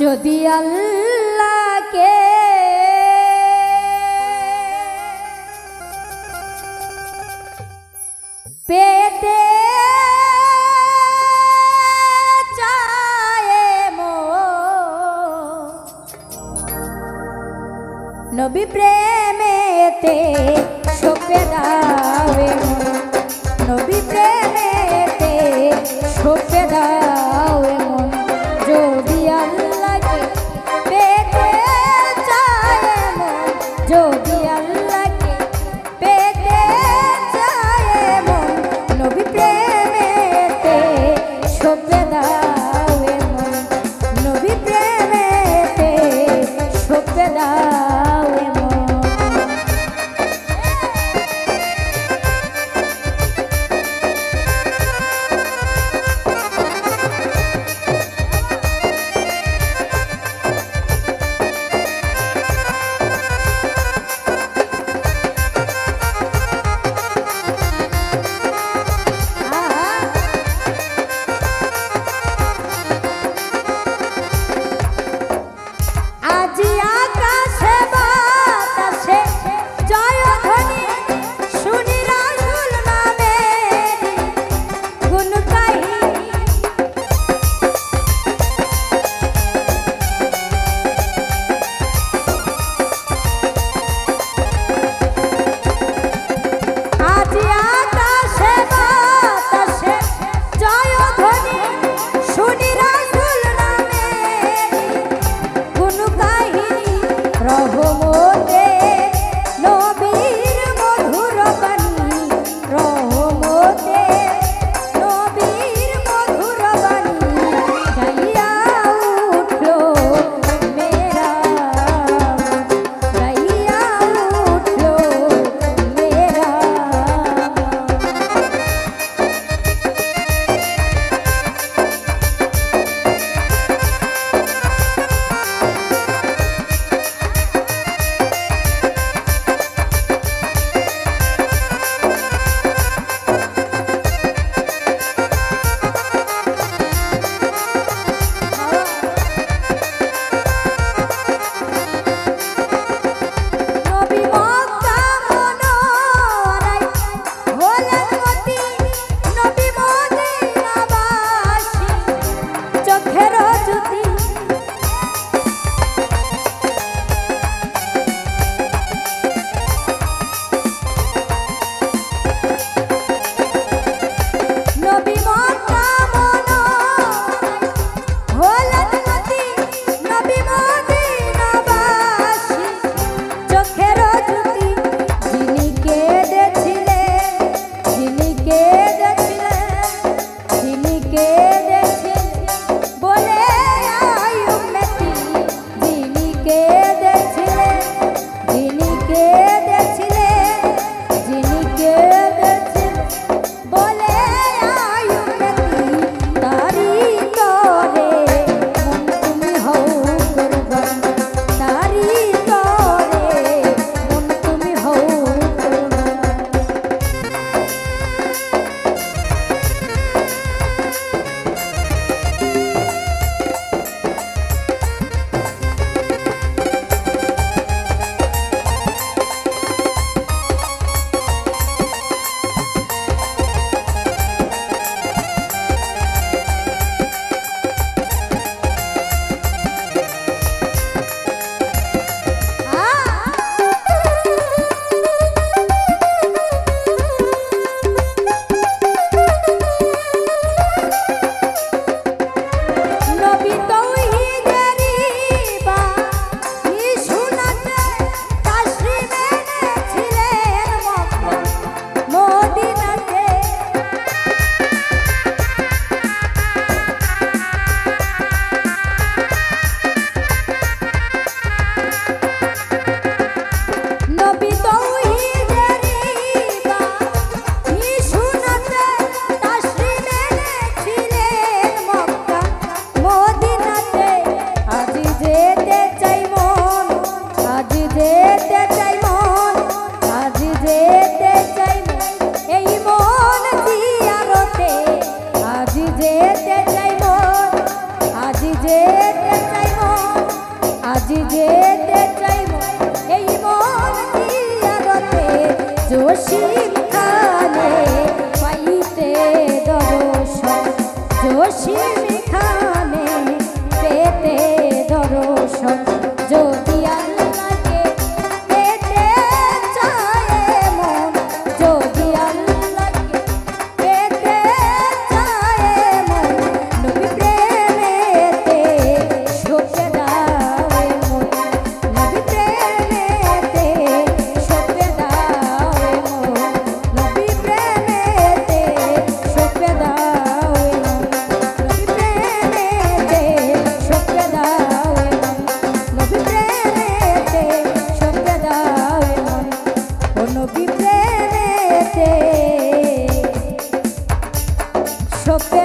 যদি আল্লাহকে পেতে চায় মন, নবী প্রেমেতে সপে যোশীকালে পাইতে দর্শন যোশীখানে পেতে দর্শন। পেটে শোকে